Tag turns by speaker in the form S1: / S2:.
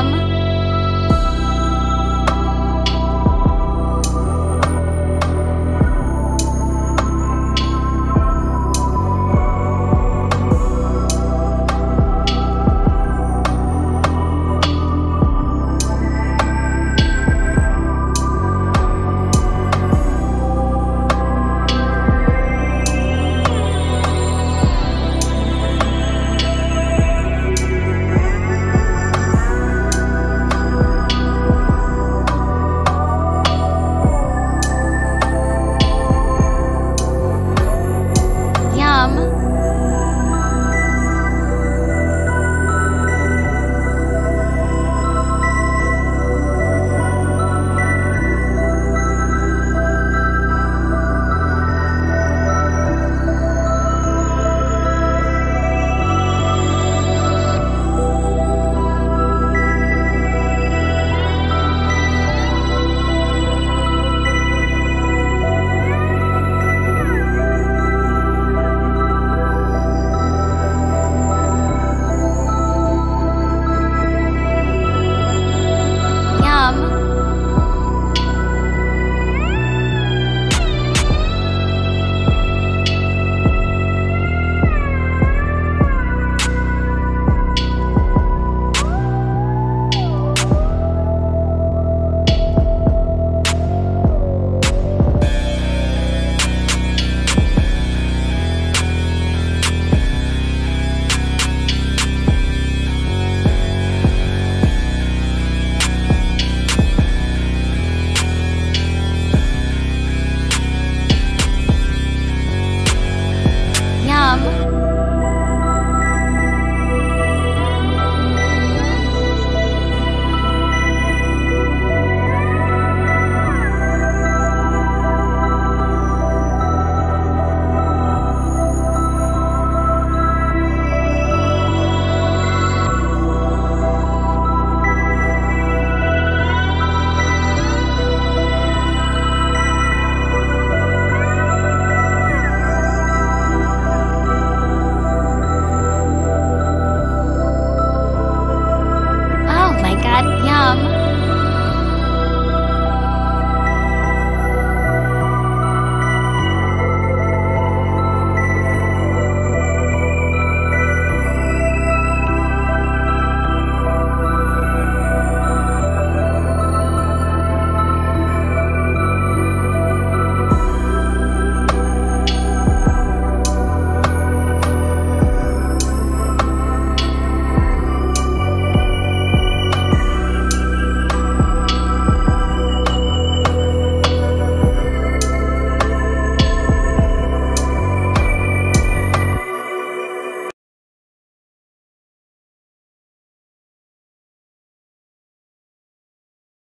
S1: Yum.